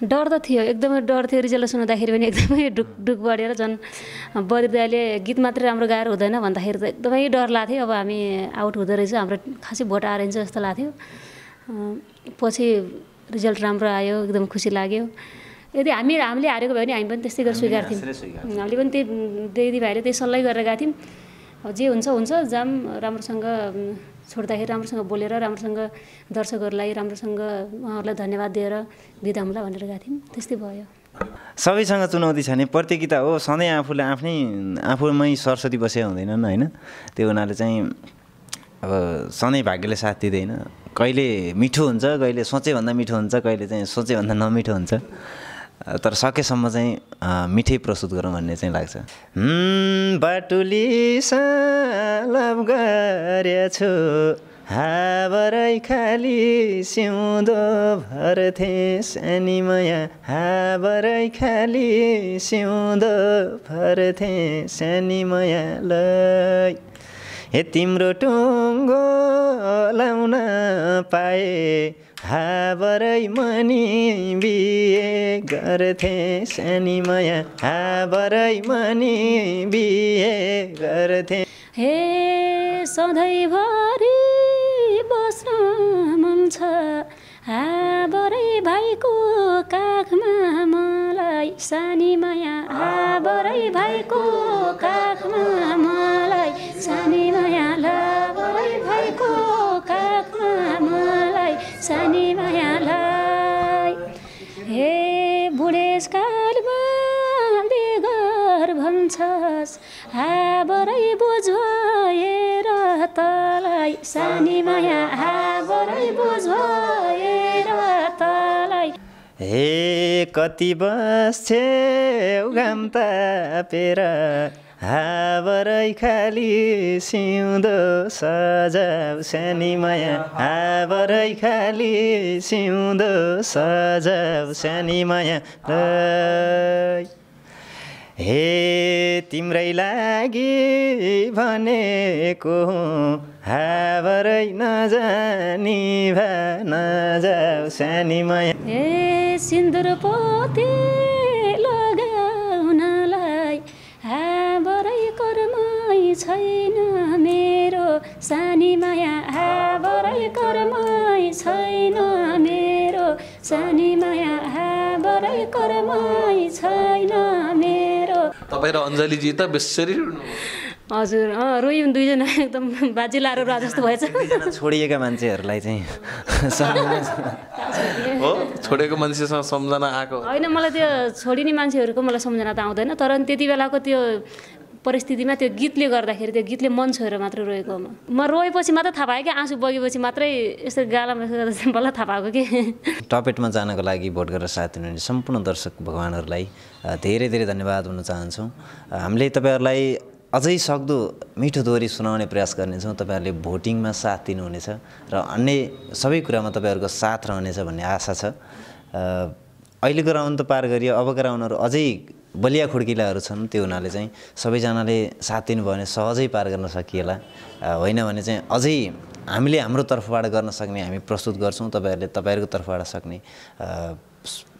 डर त थियो। एकदमै डर थियो रिजल्ट सुनाउँदाखेरि पनि एकदमै डुक डुक बढेर झन् बद्री गीत मात्रै राम्रो गाएर हुँदैन भन्दाखेरि त एकदमै डर लाग्थ्यो। अब हामी आउट हुँदो रहेछ हाम्रो खासै भोट आएर जस्तो लाग्थ्यो। पछि रिजल्ट राम्रो आयो एकदम खुसी लाग्यो। यदि हामी हामीले हारेको भयो भने हामी पनि त्यस्तै गरेर स्वीकार थियौँ। हामीले पनि त्यही दिदीभाइले त्यही सल्लाह गरेर गएको थियौँ। जे हुन्छ हुन्छ जाम राम्रोसँग छोड्दाखेरि राम्रोसँग बोलेर राम्रोसँग दर्शकहरूलाई राम्रोसँग उहाँहरूलाई धन्यवाद दिएर बिदा हुँला भनेर गएको थियौँ। त्यस्तै भयो। सबैसँग चुनौती छ भने प्रतियोगिता हो सधैँ आफूले आफ्नै आफूमै सरस्वती बसे हुँदैनन् होइन। त्यो हुनाले चाहिँ अब सधैँ भाग्यले साथ दिँदैन। कहिले मिठो हुन्छ कहिले सोचेभन्दा मिठो हुन्छ कहिले चाहिँ सोचेभन्दा नमिठो हुन्छ। तर सकेसम्म चाहिँ मिठै प्रस्तुत गरौँ भन्ने चाहिँ लाग्छ। बाटुली सालभ गरेछु हाबरै खाली सिउँदो भर्थे सानी माया। हाबरै खाली सिउँदो भर्थे सानी मायालाई हे तिम्रो टुङ्गो लाउन पाए। हाबरै मनी बिहे गर्थे सानी माया हाबरै मनी बिहे गर्थे। हे सधैँभरि बस्न मन छ। हाबरै भाइको काखमा मलाई सानी माया हाबरै भाइको काखमा मलाई सानी माया सानी मायालाई हे बुढेसकालमा बेगर भन्छस् हाबरै बुझेर तलाई सानी माया हाबरै बुझेर तलाई हे कति बस्छे घाम तापेर हाबरै खाली सिउँदो सजाउ सानी माया हाबरै खाली सिउँदो सजाउ सानी माया हे तिम्रै लागि भनेको हाबरै नजानी भा नजाउ सानी माया हे सिन्दुर पोते। छैन मेरो सानी माया। हाबरै कर्मै छैन मेरो सानी माया। हाबरै कर्मै छैन मेरो। तपाईँ र अञ्जलीजी त बेसरी हजुर अँ रोयौँ दुईजना एकदम बाजे लाएर रा जस्तो भएछ। छोडिएका मान्छेहरूलाई चाहिँ हो छोडेको मान्छेसँग सम्झना आएको। होइन मलाई त्यो छोडिने मान्छेहरूको मलाई सम्झना त आउँदैन तर त्यति बेलाको त्यो परिस्थितिमा त्यो गीतले गर्दाखेरि त्यो गीतले मन छोएर मात्र रोएको म। रोएपछि मात्रै थाहा पाएँ कि आँसु बगेपछि मात्रै यस्तो गालामा बल्ल थाहा पाएको कि। टपेटमा जानको लागि भोट गरेर साथ दिनुहुने सम्पूर्ण दर्शक भगवान्हरूलाई धेरै धेरै धन्यवाद भन्न चाहन्छौँ। हामीले तपाईँहरूलाई अझै सक्दो मिठो दोहोरी सुनाउने प्रयास गर्नेछौँ। तपाईँहरूले भोटिङमा साथ दिनुहुनेछ र अन्य सबै कुरामा तपाईँहरूको साथ रहनेछ भन्ने आशा छ। अहिलेको राउन्ड त पार गरियो। अबको राउन्डहरू अझै बलिया खुड्किलाहरू छन् त्यो हुनाले चाहिँ सबैजनाले साथ दिनुभयो भने सहजै पार गर्न सकिएला। होइन भने चाहिँ अझै हामीले हाम्रो तर्फबाट गर्न सक्ने हामी प्रस्तुत गर्छौँ तपाईँहरूले तपाईँहरूको तर्फबाट सक्ने।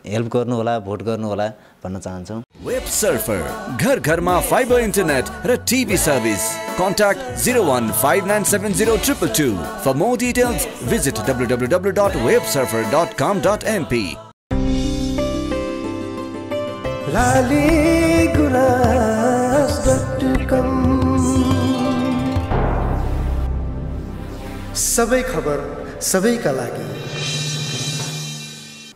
हेल्प गर्नुहोला भोट गर्नुहोला भन्न चाहन्छौँ। वेब सर्फर घर घरमा फाइबर इन्टरनेट र TV service. Contact zero one five nine seven zero triple two. For more details visit W W W dot Web Surfer dot com dot MP सबै खबर सबैका लागि।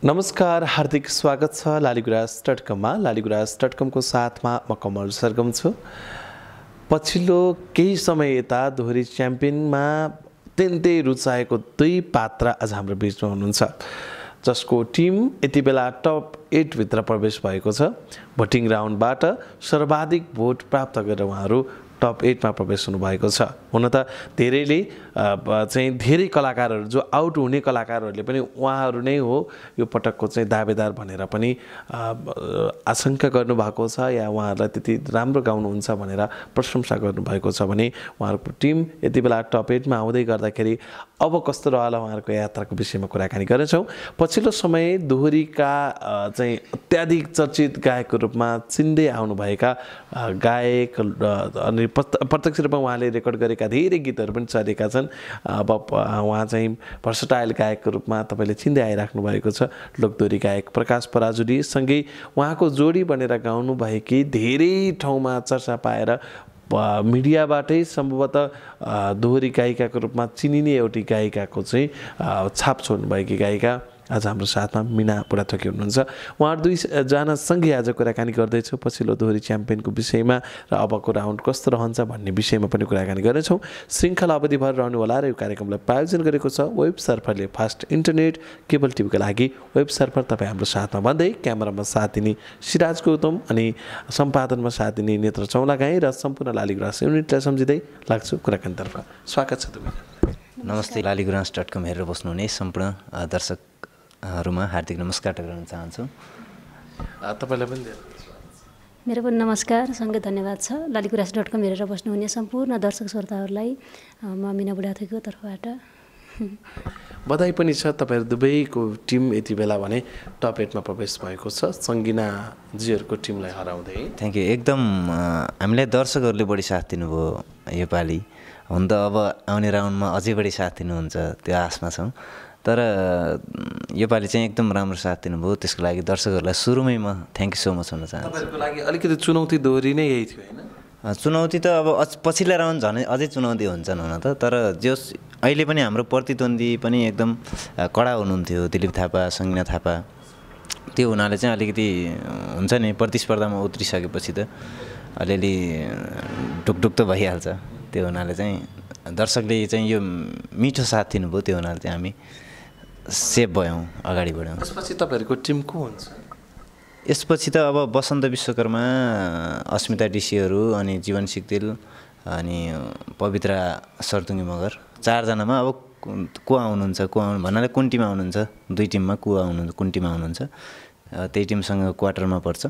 नमस्कार हार्दिक स्वागत छ लालीगुराँस डट कममा लालीगुराँस डट कमको साथमा म कमल सरगम छु। पछिल्लो केही समय यता दोहोरी च्याम्पियनमा अत्यन्तै रुचाएको दुई पात्र आज हाम्रो बिचमा हुनुहुन्छ। जसको टिम यति बेला टप एटभित्र प्रवेश भएको छ। भोटिङ राउन्डबाट सर्वाधिक भोट प्राप्त गरेर उहाँहरू टप एटमा प्रवेश हुनुभएको छ। हुन त धेरैले चाहिँ धेरै कलाकारहरू जो आउट हुने कलाकारहरूले पनि उहाँहरू नै हो यो पटकको चाहिँ दावेदार भनेर पनि आशंका गर्नुभएको छ या उहाँहरूलाई त्यति राम्रो गाउनुहुन्छ भनेर प्रशंसा गर्नुभएको छ भने उहाँहरूको टिम यति बेला टप एटमा आउँदै गर्दाखेरि अब कस्तो रहला उहाँहरूको यात्राको विषयमा कुराकानी गर्नेछौँ। पछिल्लो समय दोहोरीका चाहिँ अत्याधिक चर्चित गायकको रूपमा चिन्दै आउनुभएका गायक अनि प्रत- प्रत्यक्ष रूपमा उहाँले रेकर्ड गरेका धेरै गीतहरू पनि चलेका छन्। अब प- उहाँ चाहिँ भर्सटाइल गायकको रूपमा तपाईँले चिन्दै आइराख्नु भएको छ। लोकदोरी गायक प्रकाश पराजुली सँगै उहाँको जोडी बनेर गाउनुभएकी धेरै ठाउँमा चर्चा पाएर मिडियाबाटै सम्भवतः दोहोरी गायिकाको रूपमा चिनिने एउटी गायिकाको चाहिँ छाप छोड्नुभएकी गायिका। आज हाम्रो साथमा मिना बुढाथोकी हुनुहुन्छ। उहाँहरू दुईजनासँगै आज कुराकानी गर्दैछौँ। पछिल्लो दोहोरी च्याम्पियनको विषयमा र अबको राउन्ड कस्तो रहन्छ भन्ने विषयमा पनि कुराकानी गर्नेछौँ। श्रृङ्खला अवधिभर रहनुहोला र यो कार्यक्रमलाई प्रायोजन गरेको छ वेब सर्फरले फास्ट इन्टरनेट केबल टिभीको लागि। वेब सर्फर तपाईँ हाम्रो साथमा भन्दै क्यामेरामा साथ दिने सिराज गौतम अनि सम्पादनमा साथ दिने नेत्र चौलागाई र सम्पूर्ण लालीग्रास युनिटलाई सम्झिँदै लाग्छु कुराकानीतर्फ। स्वागत छ तपाईँ नमस्ते लालीगुराँस डट कम हेरेर बस्नुहुने सम्पूर्ण अ, दर्शकहरूमा हार्दिक नमस्कार गर्न चाहन्छु। तपाईँलाई पनि धेरै मेरो पनि नमस्कार सँगै धन्यवाद छ। लालीगुराँस डट कम हेरेर बस्नुहुने सम्पूर्ण दर्शक श्रोताहरूलाई म मिना बुढाथोकीको तर्फबाट। बधाई पनि छ तपाईँहरू दुवैको टिम यति बेला भने टप एटमा प्रवेश भएको छ। सङ्गिनाजीहरूको टिमलाई हराउँदै। थ्याङ्क यू एकदम हामीलाई दर्शकहरूले बढी साथ दिनुभयो योपालि। हुन त अब आउने राउन्डमा अझै बढी साथ दिनुहुन्छ त्यो आशमा छौँ। तर योपालि चाहिँ एकदम राम्रो साथ दिनुभयो। त्यसको लागि दर्शकहरूलाई सुरुमै म थ्याङ्क यू सो मच भन्न चाहन्छु। तपाईँहरूको लागि अलिकति चुनौती दोहोरी नै यही थियो होइन? चुनौती त अब पछिल्ला राउन्ड झन् अझै चुनौती हुन्छन् हुन त। तर जस अहिले पनि हाम्रो प्रतिद्वन्दी पनि एकदम कडा हुनुहुन्थ्यो। दिलीप थापा सङ्गिना थापा। त्यो हुनाले चाहिँ अलिकति हुन्छ नि प्रतिस्पर्धामा उत्रिसकेपछि त अलिअलि ढुकढुक त भइहाल्छ। त्यो हुनाले चाहिँ दर्शकले चाहिँ यो मिठो साथ दिनुभयो। त्यो हुनाले चाहिँ हामी सेफ भयौँ अगाडि बढ्यौँ त्यसपछि तपाईँहरूको टिम को हुन्छ? यसपछि त अब वसन्त विश्वकर्मा अस्मिता डिसीहरू अनि जीवन सिक्दिल अनि पवित्रा सरतुङ्गी मगर। चारजनामा अब कु- आउनुहुन्छ को आउनु भन्नाले कुन टिम आउनुहुन्छ दुई टिममा को आउनुहुन्छ कुन टिम आउनुहुन्छ त्यही टिमसँग क्वार्टरमा पर्छ।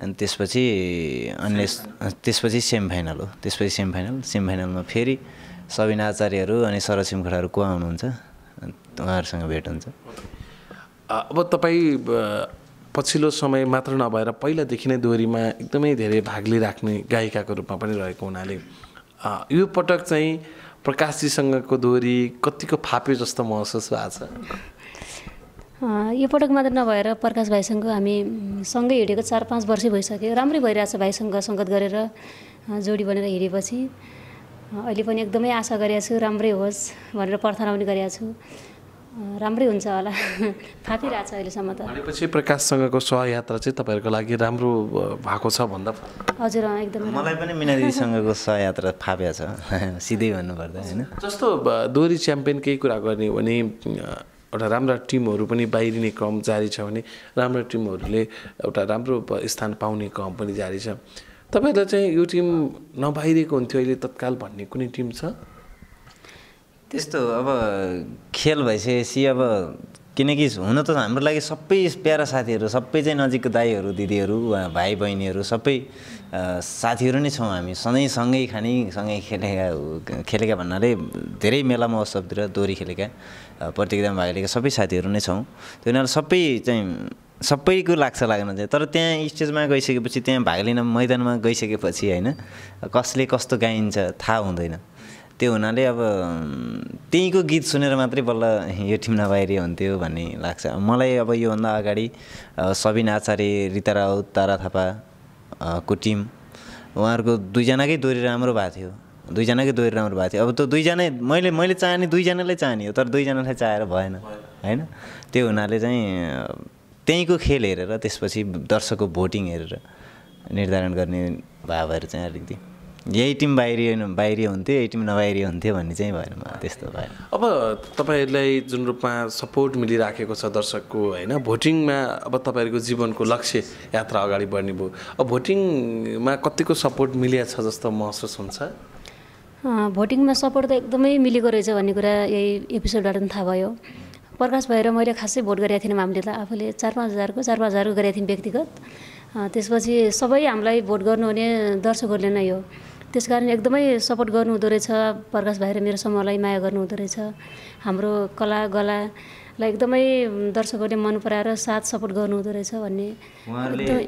अनि त्यसपछि अन्य त्यसपछि सेमी फाइनल हो। त्यसपछि सेमी फाइनल सेमी फाइनलमा फेरि सबिना आचार्यहरू अनि सरसिम खडाहरू को आउनुहुन्छ उहाँहरूसँग भेट हुन्छ। अ, अब तपाईँ पछिल्लो समय मात्र नभएर पहिलादेखि नै दोहोरीमा एकदमै धेरै भाग लिइराख्ने गायिकाको रूपमा पनि रहेको हुनाले यो पटक चाहिँ प्रकाशजीसँगको दोहोरी कतिको फाप्यो जस्तो महसुस भएको छ? अ, यो पटक मात्र नभएर प्रकाश भाइसँग हामी सँगै हिँडेको चार पाँच वर्षै भइसक्यो। राम्रै भइरहेछ भाइसँग सङ्गत गरेर जोडी बनेर हिँडेपछि। अहिले पनि एकदमै आशा गरेको छु राम्रै होस् भनेर प्रार्थना पनि गरेको छु। राम्रै हुन्छ होला। फापिरहेको छ अहिलेसम्म त। भनेपछि प्रकाशसँगको सहयात्रा चाहिँ तपाईँहरूको लागि राम्रो भएको छ भन्दा? हजुर एकदमै मलाई पनि मिना दिदीसँगको सहयात्रा फाप्या छ। सिधै भन्नुपर्दा होइन? जस्तो दोहोरी च्याम्पियन केही कुरा गर्ने हो भने एउटा राम्रा टिमहरू पनि बाहिरिने क्रम जारी छ भने राम्रा टिमहरूले एउटा राम्रो स्थान पाउने क्रम पनि जारी छ। तपाईँहरूलाई चाहिँ यो टिम नबाहिरिएको हुन्थ्यो अहिले तत्काल भन्ने कुनै टिम छ? त्यस्तो अब खेल भइसकेपछि अब किनकि हुन त हाम्रो लागि सबै प्यारा साथीहरू सबै चाहिँ नजिकको दाईहरू दिदीहरू भाइ बहिनीहरू सबै साथीहरू नै छौँ हामी। सधैँ सँगै खाने सँगै खेलेका खेलेका भन्नाले धेरै मेला महोत्सवतिर दोहोरी खेलेका प्रतियोगितामा भाग लिएका सबै साथीहरू नै छौँ। त्यो हुनाले सबै चाहिँ सबैको लाग्छ लाग्न चाहिँ। तर त्यहाँ स्टेजमा गइसकेपछि त्यहाँ भाग लिन मैदानमा गइसकेपछि होइन कसले कस्तो गाइन्छ थाहा हुँदैन। त्यो हुनाले अब त्यहीँको गीत सुनेर मात्रै बल्ल यो टिम नबाहिरी हुन्थ्यो भन्ने लाग्छ। मलाई अब योभन्दा अगाडि सबिन आचार्य रिता राउत तारा थापा अ, को टिम उहाँहरूको दुईजनाकै दोहोरी राम्रो भएको थियो। दुईजनाकै दोहोरी राम्रो भएको थियो। अब त्यो दुईजना मैले मैले चाहने दुईजनालाई चाहने हो तर दुईजनालाई चाहेर भएन होइन? त्यो हुनाले चाहिँ त्यहीँको खेल हेरेर त्यसपछि दर्शकको भोटिङ हेरेर निर्धारण गर्ने भएर चाहिँ अलिकति यही टिम बाहिरी बाहिरी हुन्थ्यो यही टिम नबाहिरी हुन्थ्यो भन्ने चाहिँ भएन त्यस्तो भएन। अब तपाईँहरूलाई जुन रूपमा सपोर्ट मिलिराखेको छ दर्शकको होइन भोटिङमा अब तपाईँहरूको जीवनको लक्ष्य यात्रा अगाडि बढ्ने भयो। अब भोटिङमा कतिको सपोर्ट मिलिया छ जस्तो महसुस हुन्छ? अँ, भोटिङमा सपोर्ट त एकदमै मिलेको रहेछ भन्ने कुरा यही एपिसोडबाट पनि थाहा भयो। प्रकाश भएर मैले खासै भोट गरेको थिइनँ हामीले त। आफूले चार पाँच हजारको चार पाँच हजारको गरेको थियौँ व्यक्तिगत। त्यसपछि सबै हामीलाई भोट गर्नुहुने दर्शकहरूले नै हो। त्यस कारण एकदमै सपोर्ट गर्नुहुँदो रहेछ। प्रकाश भाइ र मेरो समूहलाई माया गर्नुहुँदो रहेछ। हाम्रो कला गलालाई एकदमै दर्शकहरूले मन पराएर साथ सपोर्ट गर्नुहुँदो रहेछ भन्ने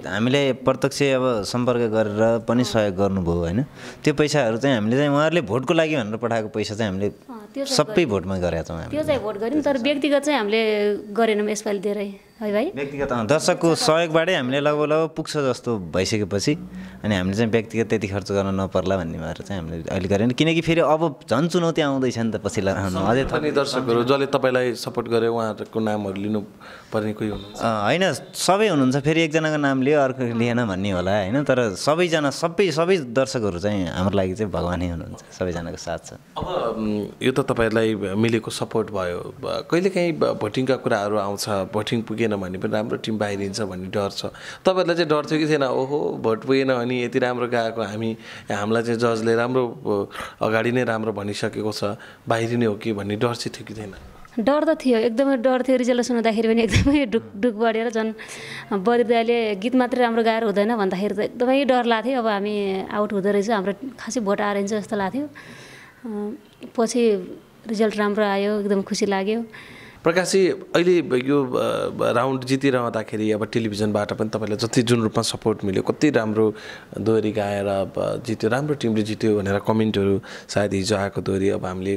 हामीले प्रत्यक्ष अब सम्पर्क गरेर पनि सहयोग गर्नुभयो होइन? त्यो पैसाहरू चाहिँ हामीले चाहिँ उहाँहरूले भोटको लागि भनेर पठाएको पैसा चाहिँ हामीले सबै भोटमा गरेका छौँ त्यो चाहिँ भोट गऱ्यौँ तर व्यक्तिगत चाहिँ हामीले गरेनौँ यसपालि धेरै। व्यक्तिगत दर्शकको सहयोगबाटै हामीले लगभग लगभग पुग्छ जस्तो भइसकेपछि अनि हामीले चाहिँ व्यक्तिगत त्यति खर्च गर्न नपर्ला भन्ने भएर चाहिँ हामीले अहिले गरेन। किनकि फेरि अब झन् चुनौती आउँदैछ नि त पछिल्ला राउन्डमा अझै दर्शकहरू जसले तपाईँलाई सपोर्ट गरे उहाँहरूको नामहरू लिनु पर्ने कोही हुनुहुन्छ? होइन सबै हुनुहुन्छ। फेरि एकजनाको नाम लियो अर्को लिएन भन्ने होला होइन? तर सबैजना सबै सबै दर्शकहरू चाहिँ हाम्रो लागि चाहिँ भगवानै हुनुहुन्छ। सबैजनाको साथ छ। अब यो त तपाईँहरूलाई मिलेको सपोर्ट भयो। कहिलेकाहीँ भोटिङका कुराहरू आउँछ भोटिङ पुगेन भने पनि राम्रो टिम बाहिरिन्छ भन्ने डर छ। तपाईँहरूलाई चाहिँ डर थियो कि थिएन? ओहो भोट पुगेन भने यति राम्रो गएको हामी हामीलाई चाहिँ जजले राम्रो अगाडि नै राम्रो भनिसकेको छ बाहिरिने हो कि भन्ने डर चाहिँ थियो कि थिएन? डर त थियो एकदमै डर थियो रिजल्ट सुनाउँदाखेरि पनि एकदमै डुक डुक बढेर झन् बद्री दाइले गीत मात्रै राम्रो गाएर हुँदैन भन्दाखेरि त एकदमै डर लाग्थ्यो। अब हामी आउट हुँदो रहेछ हाम्रो खासै भोट आएर जस्तो लाग्थ्यो। पछि रिजल्ट राम्रो आयो एकदम खुसी लाग्यो। प्रकाशजी अहिले यो राउन्ड जितिरहँदाखेरि अब टेलिभिजनबाट पनि तपाईँलाई जति जुन रूपमा सपोर्ट मिल्यो कति राम्रो दोहोरी गाएर जित्यो राम्रो टिमले जित्यो भनेर कमेन्टहरू सायद हिजो आएको दोहोरी अब हामीले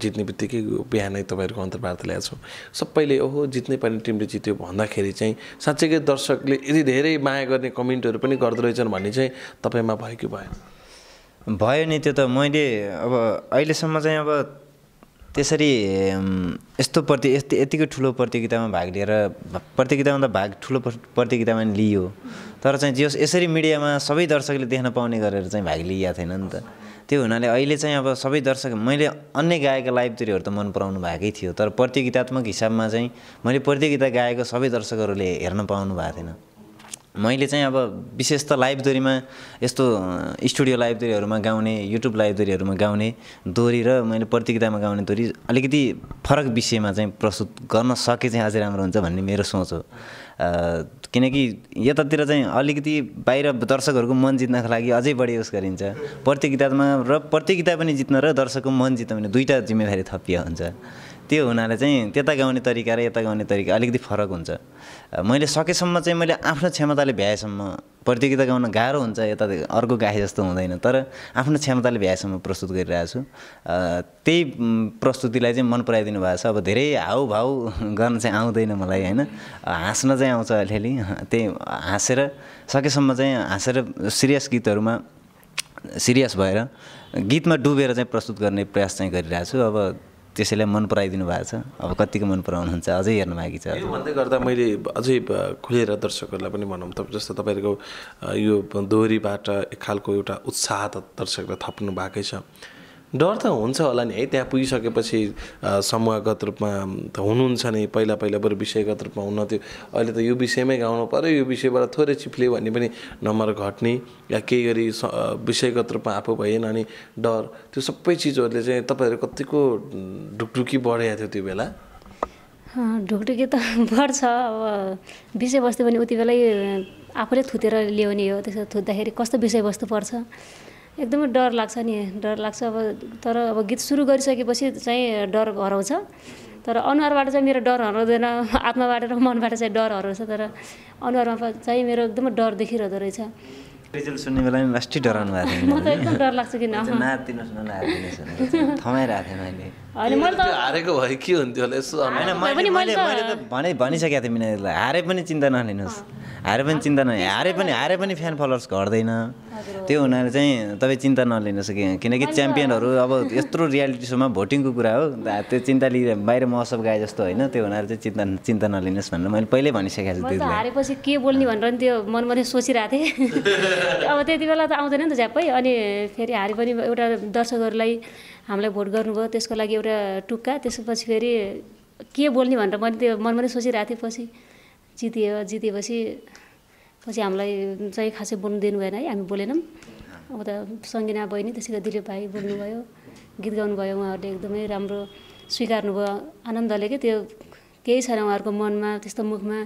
जित्ने बित्तिकै बिहानै तपाईँहरूको अन्तर्वार्ता ल्याएको छौँ। सबैले ओहो जित्नै पर्ने टिमले जित्यो भन्दाखेरि चाहिँ साँच्चैकै दर्शकले यति धेरै माया गर्ने कमेन्टहरू पनि रहेछन् भन्ने चाहिँ तपाईँमा भयो कि भएन? भयो नि त्यो त मैले अब अहिलेसम्म चाहिँ अब त्यसरी यस्तो प्रति यति यतिको ठुलो प्रतियोगितामा भाग लिएर प्रतियोगितामा त भाग ठुलो प्र- प्रतियोगितामा लियो। तर चाहिँ जे यसरी मिडियामा सबै दर्शकले देख्न पाउने गरेर चाहिँ भाग लिएको थिएन नि त। त्यो हुनाले अहिले चाहिँ अब सबै दर्शक मैले अन्य गाएका लाइभ तुरीहरू त मन पराउनु भएकै थियो तर प्रतियोगितात्मक हिसाबमा चाहिँ मैले प्रतियोगिता गाएको सबै दर्शकहरूले हेर्न पाउनु भएको थिएन। मैले चाहिँ अब विशेष त लाइभ दोहोरीमा यस्तो स्टुडियो लाइभ दोहोरीहरूमा गाउने युट्युब लाइभ दोहोरीहरूमा गाउने दोहोरी र मैले प्रतियोगितामा गाउने दोहोरी अलिकति फरक विषयमा चाहिँ प्रस्तुत गर्न सके चाहिँ अझै राम्रो हुन्छ भन्ने मेरो सोच हो। किनकि यतातिर चाहिँ अलिकति बाहिर दर्शकहरूको मन जित्नको लागि अझै बढी उस गरिन्छ। प्रतियोगितामा र प्रतियोगिता पनि जित्न र दर्शकको मन जित्न भने दुईवटा जिम्मेवारी थपिया हुन्छ। त्यो हुनाले चाहिँ त्यता गाउने तरिका र यता गाउने तरिका अलिकति फरक हुन्छ। मैले सकेसम्म चाहिँ मैले आफ्नो क्षमताले भ्याएसम्म प्रतियोगिता गाउन गाह्रो हुन्छ यता अर्को गाए जस्तो हुँदैन तर आफ्नो क्षमताले भ्याएसम्म प्रस्तुत गरिरहेको छु। त्यही प्रस्तुतिलाई चाहिँ मन पराइदिनु भएको छ। अब धेरै हाउभाउ गर्न चाहिँ आउँदैन मलाई होइन? हाँस्न चाहिँ आउँछ अलिअलि त्यही हाँसेर सकेसम्म चाहिँ हाँसेर सिरियस गीतहरूमा सिरियस भएर गीतमा डुबेर चाहिँ प्रस्तुत गर्ने प्रयास चाहिँ गरिरहेको छु। अब त्यसैलाई मन पराइदिनु भएको छ। अब कतिको मन पराउनुहुन्छ? अझै हेर्नु बाँकी छ। भन्दै गर्दा मैले अझै खुलेर दर्शकहरूलाई पनि भनौँ त जस्तो तपाईँहरूको यो दोहोरीबाट एक खालको एउटा उत्साह दर्शकलाई थप्नु भएकै छ। डर त हुन्छ होला नि है। त्यहाँ पुगिसकेपछि समूहगत रूपमा त हुनुहुन्छ नै। पहिला पहिला बरु विषयगत रूपमा हुन्थ्यो अहिले त यो विषयमै गाउनु पऱ्यो यो विषयबाट थोरै चिप्लियो भन्ने पनि नम्बर घट्ने या केही गरी विषयगत रूपमा आफू भएन अनि डर त्यो सबै चिजहरूले चाहिँ तपाईँहरू कतिको ढुकढुकी बढेको थियो त्यो बेला? ढुकढुकी त बढ्छ। अब विषयवस्तु पनि उति बेलै आफूले थुतेर ल्याउने हो। त्यसो थुत्दाखेरि कस्तो विषयवस्तु पर्छ? एकदमै डर लाग्छ नि डर लाग्छ। अब तर अब गीत सुरु गरिसकेपछि चाहिँ डर हराउँछ। तर अनुहारबाट चाहिँ मेरो डर हराउँदैन आत्माबाट र मनबाट चाहिँ डर हराउँछ। तर अनुहारमा चाहिँ मेरो एकदमै डर देखिरहँदो रहेछ। रिजल्ट सुन्ने बेला लास्टै डराउनु भएको म त एकदम डर लाग्छ किन थमाइरहेको थिएँ मैले। भनिसकेको थिएँ मिनालाई हारे पनि चिन्ता नलिनुहोस्। हारे पनि चिन्ता न हारे पनि हारे पनि फ्यान फलोवर्स घट्दैन। त्यो हुनाले चाहिँ तपाईँ चिन्ता नलिनुहोस् कि- किनकि च्याम्पियनहरू अब यत्रो रियालिटी सोमा भोटिङको कुरा हो। त्यो चिन्ता लिएर बाहिर महोत्सव गाए जस्तो होइन। त्यो हुनाले चाहिँ चिन्ता चिन्ता नलिनुहोस् भनेर मैले पहिल्यै भनिसकेको छु मैले त दिदीलाई हारेपछि के बोल्ने भनेर नि त्यो मनमा नै सोचिरहेको थिएँ। अब त्यति बेला त आउँदैन नि त झ्याप्पै। अनि फेरि हारे पनि एउटा दर्शकहरूलाई हामीलाई भोट गर्नुभयो। त्यसको लागि एउटा टुक्का। त्यसपछि फेरि के बोल्ने भनेर मैले त्यो मनमा नै सोचिरहेको थिएँ पछि। जितियो जितेपछि पछि हामीलाई चाहिँ खासै बोल्नु दिनु भएन है हामी बोलेनौँ। अब त सङ्गिना बहिनी त्यसै गरी दिलीप भाइ बोल्नुभयो गीत गाउनुभयो उहाँहरूले एकदमै राम्रो स्वीकार्नुभयो आनन्दले के त्यो केही छैन उहाँहरूको मनमा त्यस्तो मुखमा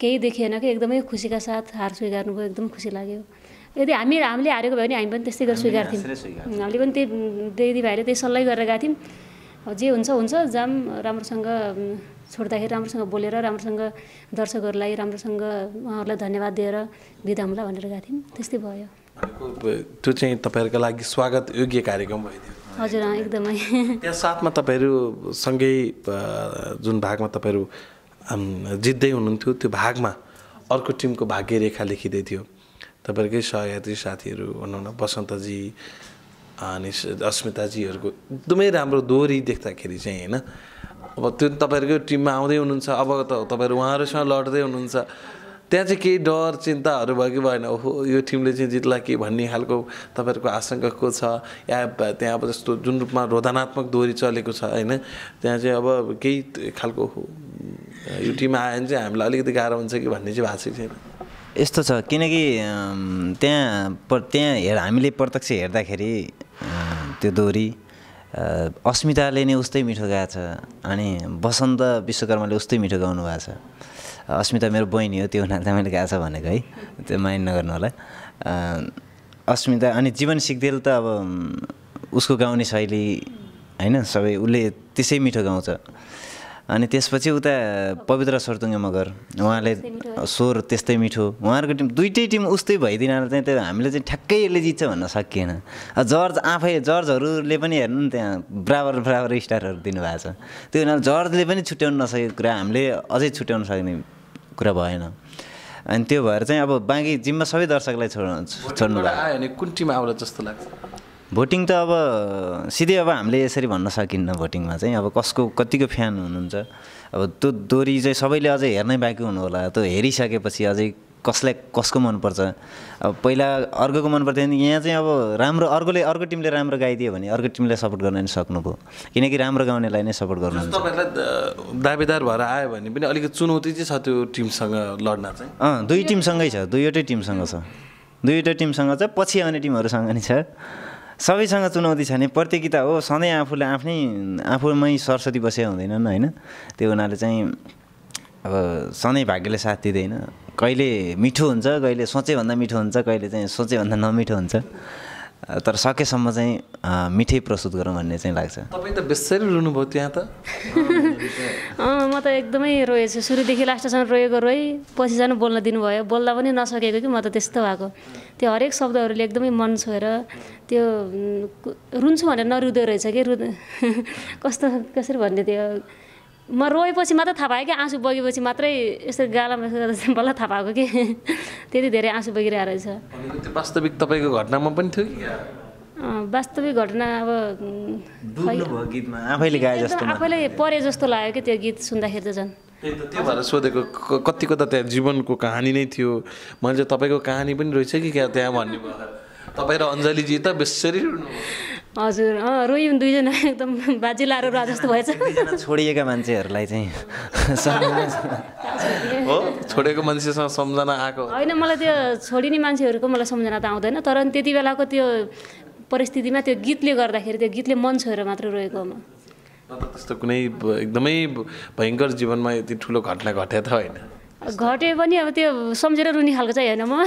केही देखिएन कि एकदमै खुसीका साथ हार स्वीकार्नुभयो एकदम खुसी लाग्यो। यदि हामी हामीले हारेको भयो भने हामी पनि त्यस्तै गरेर स्वीकार्थ्यौँ। हामीले पनि त्यही दिदीभाइले त्यही सल्लाह गरेर गएको थियौँ। अब जे हुन्छ हुन्छ जाम राम्रोसँग छोड्दाखेरि राम्रोसँग बोलेर राम्रोसँग दर्शकहरूलाई राम्रोसँग उहाँहरूलाई धन्यवाद दिएर बिदा हुँला भनेर गएको थियौँ। त्यस्तै भयो। त्यो चाहिँ तपाईँहरूको लागि स्वागत योग्य कार्यक्रम भइदियो। हजुर एकदमै। त्यहाँ साथमा तपाईँहरू सँगै जुन भागमा तपाईँहरू जित्दै हुनुहुन्थ्यो त्यो भागमा अर्को टिमको भाग्य रेखा लेखिँदै थियो। तपाईँहरूकै सहयात्री साथीहरू भनौँ न बसन्तजी अनि अस्मिताजीहरूको एकदमै राम्रो दोहोरी देख्दाखेरि चाहिँ होइन अब त्यो तपाईँहरूकै टिममा आउँदै हुनुहुन्छ अब त तपाईँहरू उहाँहरूसँग लड्दै हुनुहुन्छ। त्यहाँ चाहिँ केही डर चिन्ताहरू भयो कि भएन? ओहो यो टिमले चाहिँ जित्ला कि भन्ने खालको तपाईँहरूको आशंका को छ? या त्यहाँ अब जस्तो जुन रूपमा रोदनात्मक दोहोरी चलेको छ होइन? त्यहाँ चाहिँ अब केही खालको यो टिम आयो भने चाहिँ हामीलाई अलिकति गाह्रो हुन्छ कि भन्ने चाहिँ भएको छैन। यस्तो छ किनकि त्यहाँ त्यहाँ हेर हामीले प्रत्यक्ष हेर्दाखेरि त्यो दोहोरी अ, अस्मिताले नै उस्तै मिठो गाएको छ अनि बसन्त विश्वकर्माले उस्तै मिठो गाउनु भएको छ। अस्मिता मेरो बहिनी हो त्यो हुनाले मैले गाएको छ भनेको है। त्यो माइन्ड नगर्नु होला। अस्मिता अनि जीवन सिक्देल त अब उसको गाउने शैली होइन सबै उसले त्यसै मिठो गाउँछ। अनि त्यसपछि उता पवित्र सोर्तुङ्गे मगर उहाँले स्वर त्यस्तै मिठो उहाँहरूको टिम दुइटै टिम उस्तै भइदिनाले चाहिँ त्यो हामीले चाहिँ ठ्याक्कै यसले जित्छ भन्न सकिएन। जर्ज आफै जर्जहरूले पनि हेर्नु नि त्यहाँ बराबर बराबर स्टारहरू दिनुभएको छ। त्यो हुनाले जर्जले पनि छुट्याउनु नसकेको कुरा हामीले अझै छुट्याउन सक्ने कुरा भएन। अनि त्यो भएर चाहिँ अब बाँकी जिम्मा सबै दर्शकलाई छोड्नु छोड्नु आयो भने कुन टिम आउला जस्तो लाग्छ? भोटिङ त अब सिधै अब हामीले यसरी भन्न सकिन्न भोटिङमा चाहिँ। अब कसको कतिको फ्यान हुनुहुन्छ? अब त्यो दोरी चाहिँ सबैले अझै हेर्नै बाँकी हुनु होला त्यो हेरिसकेपछि अझै कसलाई कसको मनपर्छ? अब पहिला अर्कोको मन पर्थ्यो भने यहाँ चाहिँ अब राम्रो अर्कोले अर्को टिमले राम्रो गाइदियो भने अर्को टिमलाई सपोर्ट गर्न नि सक्नुभयो। किनकि राम्रो गाउनेलाई नै सपोर्ट गर्नुहुन्छ तपाईँहरूलाई द- दावेदार भएर आयो भने पनि अलिकति चुनौती चाहिँ छ त्यो टिमसँग लड्न चाहिँ? अँ दुई टिमसँगै छ। दुईवटै टिमसँग छ। दुईवटै टिमसँग छ। पछि आउने टिमहरूसँग नि छ। सबैसँग चुनौती छ नि प्रतियोगिता हो सधैँ आफूले आफ्नै आफूमै सरस्वती बसे हुँदैनन् होइन? त्यो हुनाले चाहिँ अब सधैँ भाग्यले साथ दिँदैन। कहिले मिठो हुन्छ कहिले सोचेभन्दा मिठो हुन्छ कहिले चाहिँ सोचेभन्दा नमिठो हुन्छ। तर सकेसम्म चाहिँ मिठै प्रस्तुत गरौँ भन्ने चाहिँ लाग्छ। तपाईँ त बेसरी रुनुभयो त्यहाँ त? अँ म त एकदमै रोएछु। सुरुदेखि लास्टसम्म रोएको रोएँ पछि जानु बोल्न दिनुभयो। बोल्दा पनि नसकेको कि म त त्यस्तो भएको। त्यो हरेक शब्दहरूले एकदमै मन छोएर त्यो रुन्छु भनेर नरुँदो रहेछ कि रु कस्तो कसरी भन्ने त्यो म रोएपछि मात्रै थाहा पाएँ कि आँसु बगेपछि मात्रै यस्तो गालामा बल्ल थाहा पाएको कि? त्यति धेरै आँसु बगिरहेको रहेछ। वास्तविक तपाईँको घटनामा पनि थियो कि? अँ, वास्तविक घटना अब आफैले परे जस्तो लाग्यो कि त्यो गीत सुन्दाखेरि त झन्। त्यही त त्यो भएर सोधेको क- कतिको त त्यहाँ जीवनको कहानी नै थियो। मैले चाहिँ तपाईँको कहानी पनि रहेछ कि क्या त्यहाँ भन्ने भयो तपाईँ र अञ्जलीजी त बेसरी रुनुभयो हजुर अँ रोयौँ दुईजना एकदम बाजी लाएर रुवा जस्तो भएछ। छोडिएका मान्छेहरूलाई चाहिँ सम्झना- हो छोडेको मान्छेसँग सम्झना आएको। होइन मलाई त्यो छोडिने मान्छेहरूको मलाई सम्झना त आउँदैन तर त्यति बेलाको त्यो परिस्थितिमा त्यो गीतले गर्दाखेरि त्यो गीतले मन छोएर मात्र रोएको हो म। त्यस्तो कुनै एकदमै भयङ्कर जीवनमा यति ठुलो घटना घटे त होइन। घटे पनि अब त्यो सम्झेर रुने खालको चाहिँ होइन म।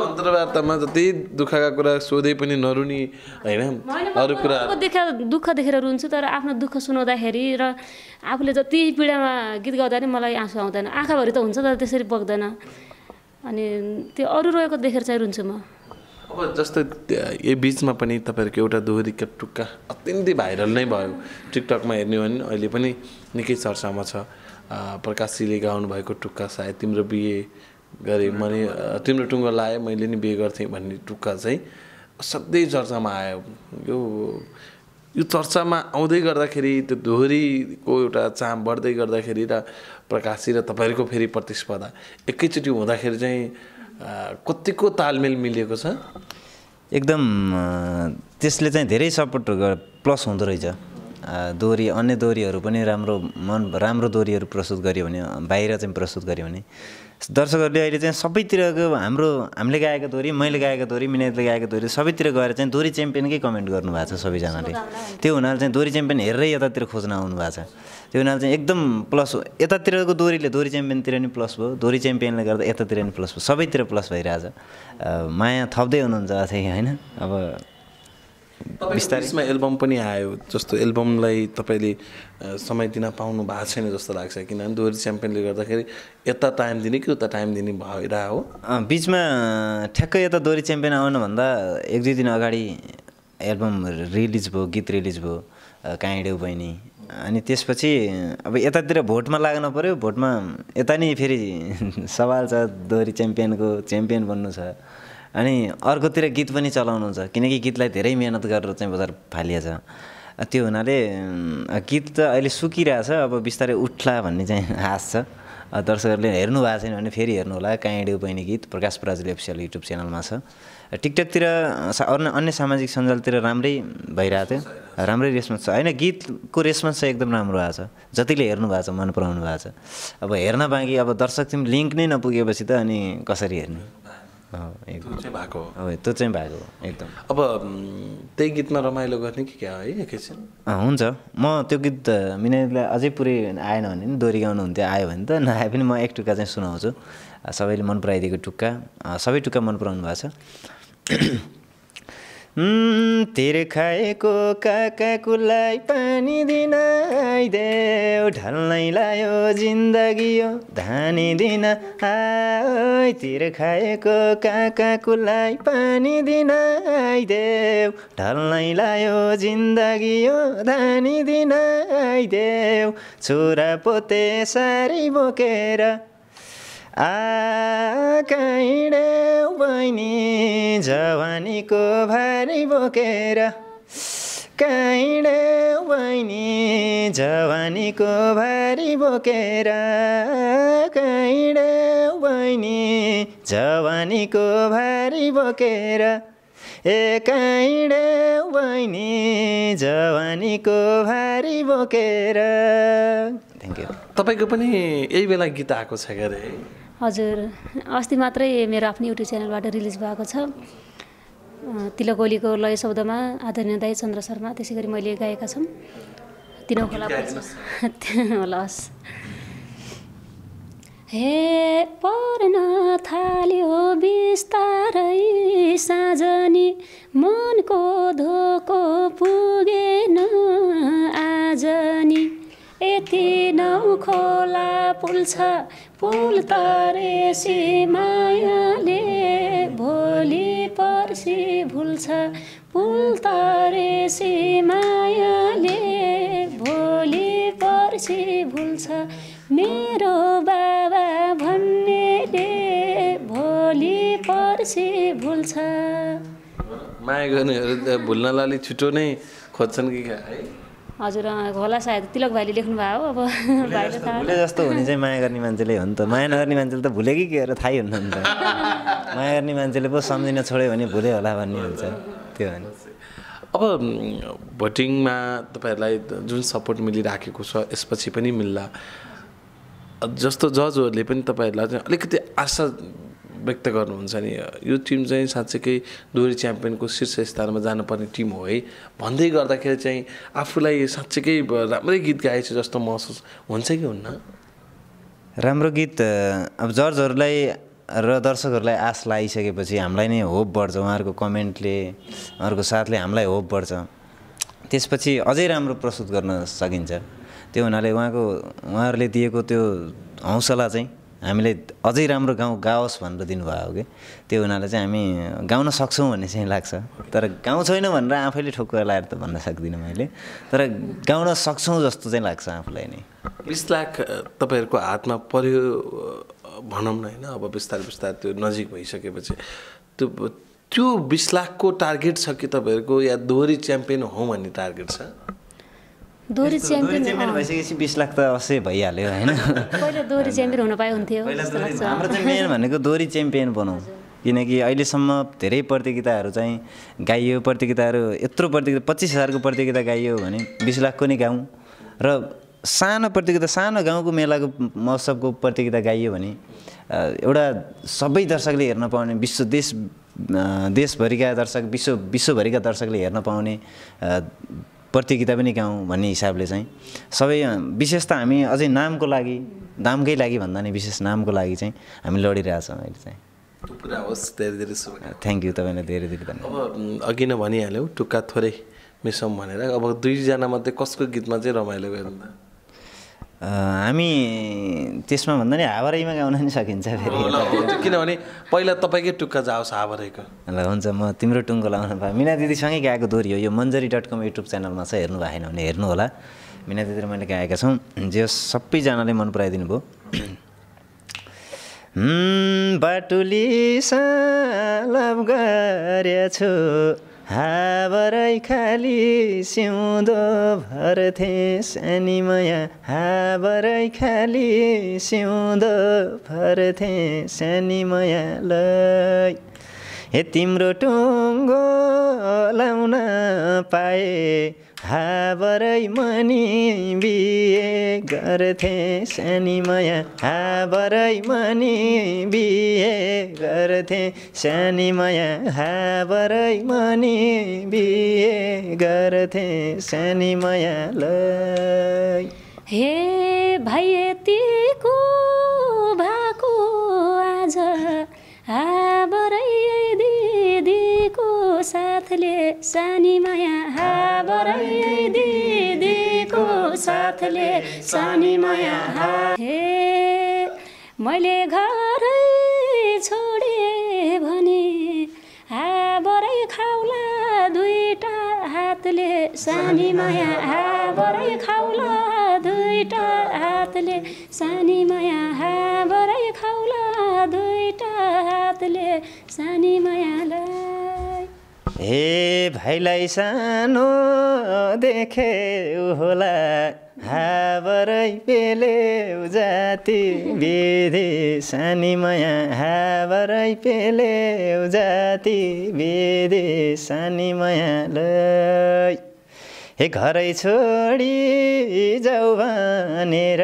अन्तर्वार्तामा जति दुःखका कुरा सोधे पनि नरुनी होइन अरू कुरा देखा दुःख देखेर रुन्छु तर आफ्नो दुःख सुनाउँदाखेरि र आफूले जति पीडामा गीत गाउँदा नि मलाई आँसु आउँदैन। आँखाभरि त हुन्छ तर त्यसरी बग्दैन। अनि त्यो अरू रोएको देखेर चाहिँ रुन्छु म। अब जस्तो त्या- यो बिचमा पनि तपाईँहरूको एउटा दोहोरीका टुक्का अत्यन्तै भाइरल नै भयो। टिकटकमा हेर्ने हो भने अहिले पनि निकै चर्चामा छ। प्रकाशजीले गाउनु भएको टुक्का सायद तिम्रो बिहे गरेँ मैले तिम्रो टुङ्गो लाएँ मैले नि बिहे गर्थेँ भन्ने टुक्का चाहिँ सधैँ चर्चामा आयो। यो यो चर्चामा आउँदै गर्दाखेरि त्यो दोहोरीको एउटा चाम बढ्दै गर्दाखेरि र प्रकाशी र तपाईँहरूको फेरि प्रतिस्पर्धा। एकैचोटि हुँदाखेरि चाहिँ कतिको तालमेल मिलेको छ? एकदम त्यसले चाहिँ धेरै सपोर्ट प्लस हुँदो रहेछ। अ, दोहोरी अन्य दोहोरीहरू पनि राम्रो मन राम्रो दोहोरीहरू प्रस्तुत गर्यो भने बाहिर चाहिँ प्रस्तुत गर्यो भने दर्शकहरूले अहिले चाहिँ सबैतिरको हाम्रो हामीले गाएको दोहोरी मैले गाएको दोहोरी मिनायतले गाएको दोहोरी सबैतिर गएर चाहिँ दोहोरी च्याम्पियनकै कमेन्ट गर्नुभएको छ सबैजनाले। त्यो हुनाले चाहिँ दोहोरी च्याम्पियन हेरेरै यतातिर खोज्न आउनु भएको छ। त्यो हुनाले चाहिँ एकदम प्लस यतातिरको दोहोरीले दोहोरी च्याम्पियनतिर नि प्लस भयो। दोहोरी च्याम्पियनले गर्दा यतातिर नि प्लस भयो। सबैतिर प्लस भइरहेछ। माया थप्दै हुनुहुन्छ अथै होइन? अब बिस्तारै। यसमा एल्बम पनि आयो जस्तो एल्बमलाई तपाईँले समय दिन पाउनु भएको छैन जस्तो लाग्छ। किनभने दोहोरी च्याम्पियनले गर्दाखेरि यता टाइम दिने कि उता टाइम दिने भइरह हो बिचमा ठ्याक्कै यता दोहोरी च्याम्पियन आउनुभन्दा एक दुई दिन अगाडि एल्बम रिलिज भयो गीत रिलिज भयो काँडेउ बहिनी। अनि त्यसपछि अब यतातिर भोटमा लाग्न पऱ्यो भोटमा यता नि फेरि सवाल छ दोहोरी च्याम्पियनको च्याम्पियन बन्नु छ। अनि अर्कोतिर गीत पनि चलाउनुहुन्छ किनकि गीतलाई धेरै मिहिनेत गरेर चाहिँ बजार फालिएछ। त्यो हुनाले गीत त अहिले सुकिरहेछ अब बिस्तारै उठ्ला भन्ने चाहिँ आश छ। दर्शकहरूले हेर्नु भएको छैन भने फेरि हेर्नु होला। काँडेउ बहिनी गीत प्रकाश पराजुली अफिसियल युट्युब च्यानलमा छ। टिकटकतिर अन्य अन्य सामाजिक सञ्जालतिर राम्रै भइरहेको थियो। राम्रै रेस्पोन्स छ। होइन गीतको रेस्पोन्स चाहिँ एकदम राम्रो आएको छ। जतिले हेर्नु भएको छ मन पराउनु भएको छ। अब हेर्न बाँकी अब दर्शक तिमी लिङ्क नै नपुगेपछि त अनि कसरी हेर्ने? भएको त्यो चाहिँ भएको हो, एकदम। अब त्यही गीतमा रमाइलो गर्ने कि क्या है? एकैछिन। हुन्छ। म त्यो गीत अ, मिनाले अझै पुरै आएन भने नि दोहोरी गाउनु हुन्थ्यो आयो भने त नआए पनि म एक टुक्का चाहिँ सुनाउँछु। सबैले मन पराइदिएको टुक्का। सबै टुक्का मन पराउनु भएको छ। उम्, तेरे खाएको काकाकुलाई पानी दिन आइदेऊ ढल्नै लायो जिन्दगी यो धानी दिन आइ तेरे खाएको काकाकुलाई पानी दिन आइदेऊ ढल्नै लायो जिन्दगी यो धानी दिन आइदेऊ। छोरा पोते सारी बोकेर आ काइडे बहिनी जवानीको भारी बोकेर। काइडे बहिनी जवानीको भारी बोकेर। काइडे बहिनी जवानीको भारी बोकेर। ए काइडे बहिनी जवानीको भारी बोकेर। थ्याङ्क यू तपाईँको पनि यही बेला गीत आएको छ क्या अरे हजुर अस्ति मात्रै मेरो आफ्नो युट्युब च्यानलबाट रिलिज भएको छ। अँ, तिलक ओलीको लय शब्दमा आदरणीय दाई चन्द्र शर्मा त्यसै गरी मैले गाएका छौँ। तिनौँ खोला हस्। हे पर्न थाल्यो बिस्तारै साँझनी मनको धोको पुगेन आजनी। यति नौ खोला पुल छ। पुल तरेसी मायाले भोलि पर्सि भुल्छ पुल तरेसी मायाले भोलि पर्सि भुल्छ मेरो बाबा भन्नेले भोलि पर्सि भुल्छ माया गर्नेहरू भुल्नलाई अलिक छिटो नै खोज्छन् कि है? हजुर होला सायद तिलक भाइले लेख्नु भएको अब भाइले भुले जस्तो हुने चाहिँ माया गर्ने मान्छेले हो नि त। माया नगर्ने मान्छेले त भुले कि के हो थाहै हुन्न नि त। माया गर्ने मान्छेले पो सम्झिन छोड्यो भने भुल्यो होला भन्ने हुन्छ। त्यो हो नि। अब भोटिङमा तपाईँहरूलाई जुन सपोर्ट मिलिराखेको छ यसपछि पनि मिल्ला। जस्तो जजहरूले पनि तपाईँहरूलाई चाहिँ अलिकति आशा व्यक्त गर्नुहुन्छ नि? यो टिम चाहिँ साँच्चैकै दोहोरी च्याम्पियनको शीर्ष स्थानमा जानुपर्ने टिम हो है। भन्दै गर्दाखेरि चाहिँ आफूलाई साँच्चैकै राम्रै गीत गाएछु जस्तो महसुस हुन्छ कि हुन्न? राम्रो गीत अब जर्जहरूलाई र दर्शकहरूलाई आश लागिसकेपछि हामीलाई नै होप बढ्छ। उहाँहरूको कमेन्टले उहाँहरूको साथले हामीलाई होप बढ्छ। त्यसपछि अझै राम्रो प्रस्तुत गर्न सकिन्छ। त्यो हुनाले उहाँको उहाँहरूले दिएको त्यो हौसला चाहिँ हामीले अझै राम्रो गाउँ गाओस् भनेर दिनुभयो कि? त्यो हुनाले चाहिँ हामी गाउन सक्छौँ भन्ने चाहिँ लाग्छ। तर गाउँ छैन भनेर आफैले ठोक्कुवा लाएर त भन्न सक्दिनँ मैले। तर गाउन सक्छौँ जस्तो चाहिँ लाग्छ आफूलाई नै। बिस लाख तपाईँहरूको हातमा पर्यो अ, भनौँ न होइन अब बिस्तारै बिस्तारै त्यो नजिक भइसकेपछि। त्यो त्यो बिस लाखको टार्गेट छ कि तपाईँहरूको या दोहोरी च्याम्पियन हौँ भन्ने टार्गेट छ? दोहोरी च्याम्पियन भइसकेपछि बिस लाख त अवश्य भइहाल्यो होइन? पहिला दोहोरी च्याम्पियन हुन पाए हुन्थ्यो हाम्रो चाहिँ मेन भनेको दोहोरी च्याम्पियन बनाउँ किनकि अहिलेसम्म धेरै प्रतियोगिताहरू चाहिँ गाइयो प्रतियोगिताहरू यत्रो प्रतियोगिता पच्चिस हजारको प्रतियोगिता गाइयो भने बिस लाखको नै गाउँ? र सानो प्रतियोगिता सानो गाउँको मेलाको महोत्सवको प्रतियोगिता गाइयो भने एउटा सबै दर्शकले हेर्न पाउने विश्व देश देशभरिका दर्शक विश्व विश्वभरिका दर्शकले हेर्न पाउने प्रतियोगिता पनि गाउँ भन्ने हिसाबले चाहिँ सबै विशेष त हामी अझै नामको लागि दामकै लागि भन्दा नि विशेष नामको लागि चाहिँ हामी लडिरहेछौँ अहिले चाहिँ। पुरा होस् धेरै धेरै शुभकामना। थ्याङ्क यू तपाईँलाई धेरै धेरै धन्यवाद। अब अघि नै भनिहाल्यौ टुक्का थोरै मिसौँ भनेर। अब दुईजना मध्ये कसको गीतमा चाहिँ रमाइलो गर्नु हामी त्यसमा भन्दा नि हावारैमा गाउन नि सकिन्छ फेरि। किनभने पहिला तपाईँकै टुक्का जाओस् हावरेको ल हुन्छ म तिम्रो टुङ्गो लाउन पाएँ मिना दिदीसँगै गाएको दोहोरी हो। यो मन्जरी डट कम युट्युब च्यानलमा छ हेर्नु भएन भने हेर्नु होला। मिना दिदी र मैले गाएका छौँ। जे सबैजनाले मन पराइदिनु भयो। बाटुली सालभ गरेछु। हाबरै खाली सिउँदो भर्थे सानी माया हाबरै खाली सिउँदो भर्थे सानी मायालाई हे तिम्रो टुङ्गो लाउन पाए हाबरै मनी बिहे गर्थे सानी माया हाबरै मनी बिहे गर्थे सानी माया हाबरै मनी बिहे गर्थे सानी मायालाई हे भाइ यतिको भएको आज साथले सानी माया हाबरै दिदीको साथले सानी माया हे मैले घरै छोडे भने हाबरै खाउला दुईटा हातले सानी माया हाबरै खाउला दुईटा हातले सानी माया हाबरै खाउला दुईटा हातले सानी मायालाई हे भाइलाई सानो देखे होला हाबरै पेले जाति विधि सानी माया हाबरै पेले जाति विधि सानी मायालाई हे घरै छोडी जाऊ भनेर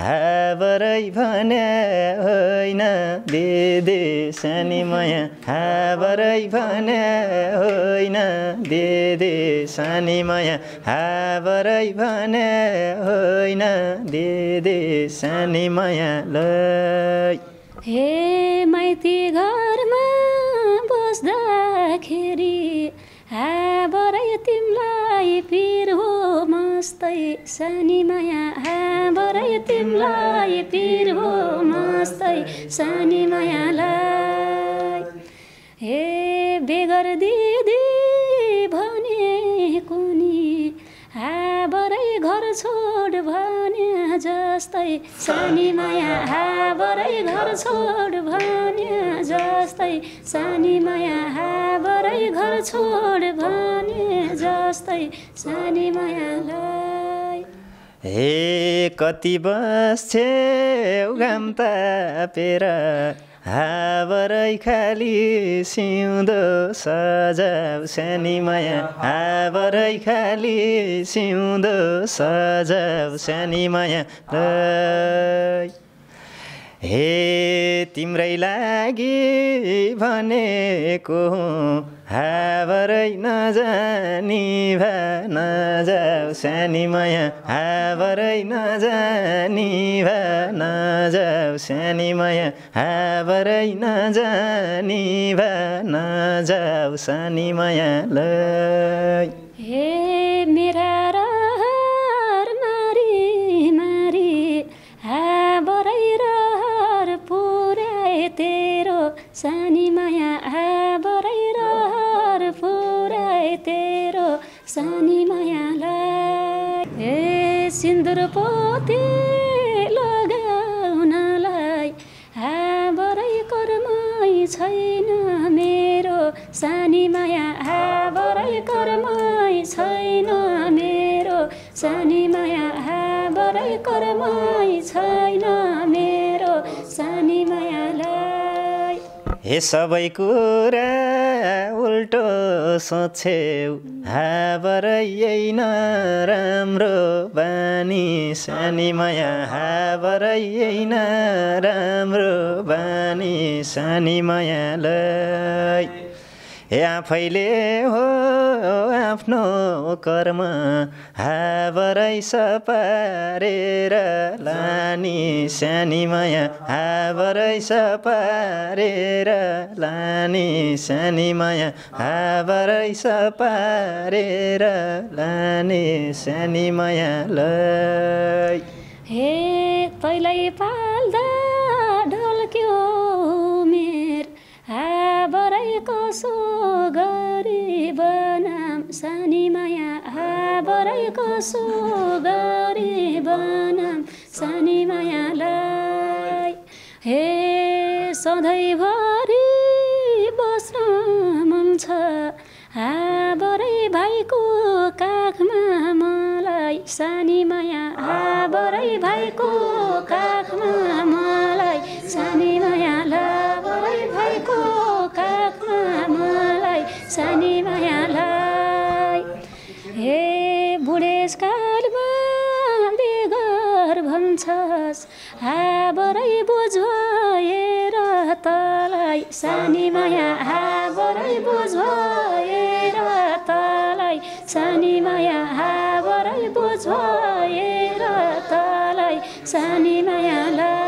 हाबरै भने होइन दिदी सानी माया हाबरै भने होइन दिदी सानी माया हाबरै भने होइन दिदी सानी मायालाई हे सानी माया हाबरै तिमीलाई पिर हो मस्तै सानी मायालाई हे बेगर दिदी भने कुनी हाबरै घर छोड भने जस्तै सानी माया हाबरै घर छोड भने जस्तै सानी माया हाबरै घर छोड भने जस्तै सानी मायालाई हे कति बस्छे घाम तापेर हाबरै खाली सिउँदो सजाउ सानी माया हाबरै खाली सिउँदो सजाउ सानी माया लै। हे तिम्रै लागि भनेको हुँ, हाबरै नजानी भा नजाऊ सानी माया हाबरै नजानी भा नजाऊ सानी माया हाबरै नजानी भा नजाऊ सानी मायालाई हे हे सिन्दुर पोते लगाउनलाई हाबरै कर्मै छैन मेरो सानी माया। हाबरै कर्मै छैन मेरो सानी माया। हाबरै कर्मै छैन मेरो सानी मायालाई। हे सबै कुरा उल्टो सोच्छेउ। हाबरै यही नराम्रो बानी। सानी माया हाबरै यही नराम्रो बानी। सानी मायालाई हे आफैले हो आफ्नो कर्म हाबरै सपारेर लानी सानी माया हाबरै सपारेर लानी सानी माया हाबरै सपारेर लानी सानी मायालाई हे तैँलाई पाल्दा ढल्क्यो उमेर हाबरै कसो गरी बनाम सानी माया हाबरै कसो गरी बनाम सानी मायालाई हे सधैँभरि बस्न मन छ हाबरै भाइको काखमा मलाई सानी माया हाबरै भाइको बुढेसकालमा बेगर भन्छस् हाबरै बुझेर तलाई। सानी माया हाबरै बुझेर तलाई। सानी माया हाबरै बुझेर तलाई। सानी हे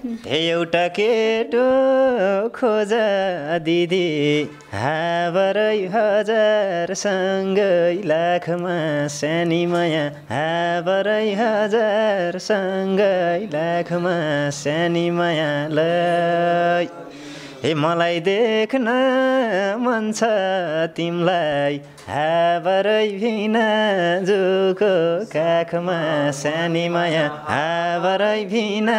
एउटा केटो खोज दिदी हाबरै हजारसँगै लाखमा सानी माया हाबरै हजारसँगै लाखमा सानी मायालाई हे मलाई देख्न मन छ तिमीलाई। हाबरै भिना जुको काखमा सानी माया हाबरै भिना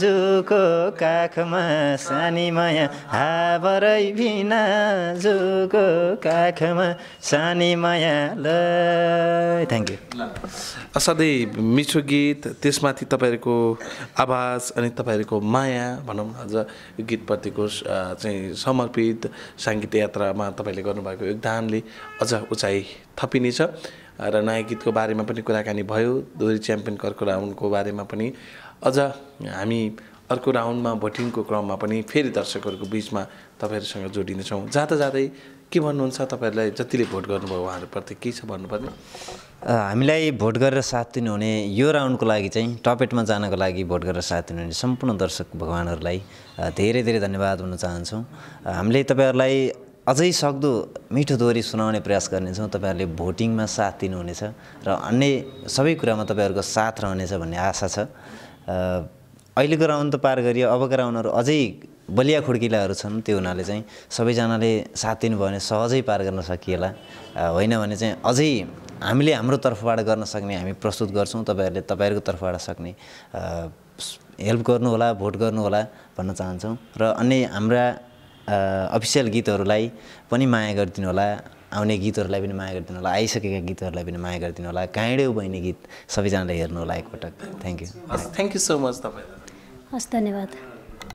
जुको काखमा सानी माया हाबरै भिना जुको काखमा सानी माया ल थ्याङ्क यू असाध्यै मिठो गीत त्यसमाथि तपाईँहरूको आवाज अनि तपाईँहरूको माया भनौँ न अझ गीतप्रतिको चाहिँ समर्पित साङ्गीतिक यात्रामा तपाईँले गर्नुभएको योगदानले अझ उचाइ थपिनेछ र नयाँ गीतको बारेमा पनि कुराकानी भयो। दोहोरी च्याम्पियनको अर्को राउन्डको बारेमा पनि अझ हामी अर्को राउन्डमा भोटिङको क्रममा पनि फेरि दर्शकहरूको बिचमा तपाईँहरूसँग जोडिनेछौँ जाँदा जाँदै के भन्नुहुन्छ तपाईँहरूलाई? जतिले भोट गर्नुभयो उहाँहरूप्रति के छ भन्नुपर्ने? हामीलाई भोट गरेर साथ दिनुहुने यो राउन्डको लागि चाहिँ टप एटमा जानको लागि भोट गरेर साथ दिनुहुने सम्पूर्ण दर्शक भगवान्हरूलाई धेरै धेरै धन्यवाद भन्न चाहन्छौँ। हामीले तपाईँहरूलाई अझै सक्दो मिठो दोहोरी सुनाउने प्रयास गर्नेछौँ। तपाईँहरूले भोटिङमा साथ दिनुहुनेछ र अन्य सबै कुरामा तपाईँहरूको साथ रहनेछ भन्ने आशा छ। अहिलेको राउन्ड त पार गरियो अबको राउन्डहरू अझै बलिया खुड्किलाहरू छन् त्यो हुनाले चाहिँ सबैजनाले साथ दिनुभयो भने सहजै पार गर्न सकिएला। होइन भने चाहिँ अझै हामीले हाम्रो तर्फबाट गर्न सक्ने हामी प्रस्तुत गर्छौँ तपाईँहरूले तपाईँहरूको तर्फबाट सक्ने। हेल्प गर्नुहोला भोट गर्नुहोला भन्न चाहन्छौँ। र अन्य हाम्रा अफिसियल गीतहरूलाई पनि माया गरिदिनु होला आउने गीतहरूलाई पनि माया गरिदिनु होला आइसकेका गीतहरूलाई पनि माया गरिदिनु होला काँडे बहिनी गीत सबैजनाले हेर्नु होला एकपटक। Thank you thank you so much तपाईँलाई। हस् धन्यवाद।